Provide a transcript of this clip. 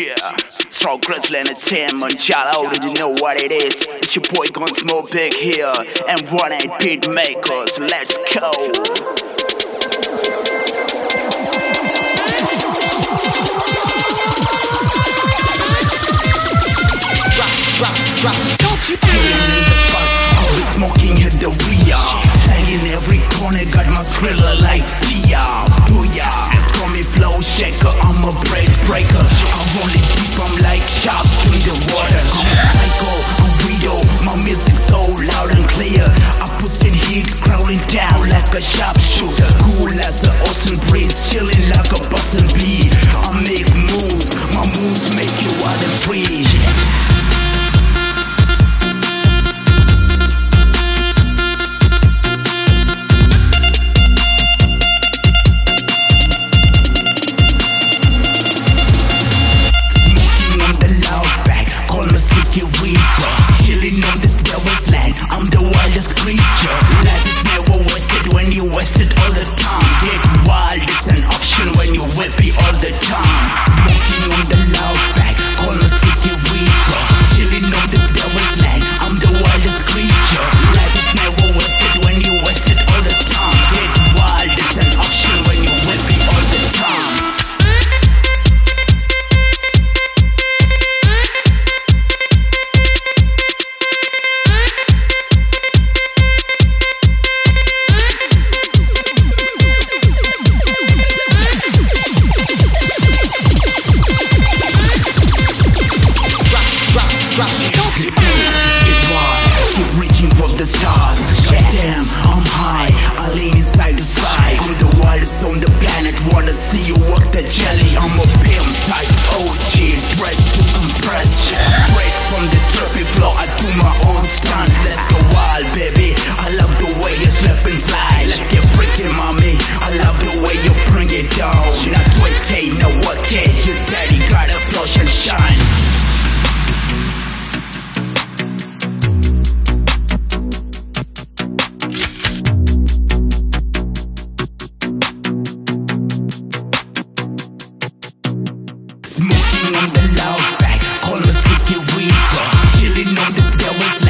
Yeah, strong wrestling entertainment, y'all already know what it is. It's your boy Gunzmore Big here, and one eight beat makers. Let's go. Drop, drop, drop. Don't you feel Smoking at the rear, in every corner, got my thriller. like a sharpshooter. Cool as the ocean breeze, chilling like the stars. Goddamn, I'm high, I lean inside the sky. I'm the wildest on the planet, wanna see you work the jelly. I'm a pimp type OG, dressed to impress Smoking on the loud back, call him a sticky weed, yeah. Chilling on the stairways